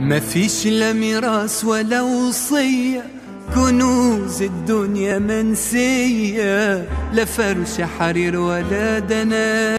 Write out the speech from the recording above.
ما فيش لا ميراث ولا وصية. كنوز الدنيا منسية. لا فرش حرير ولا دنا.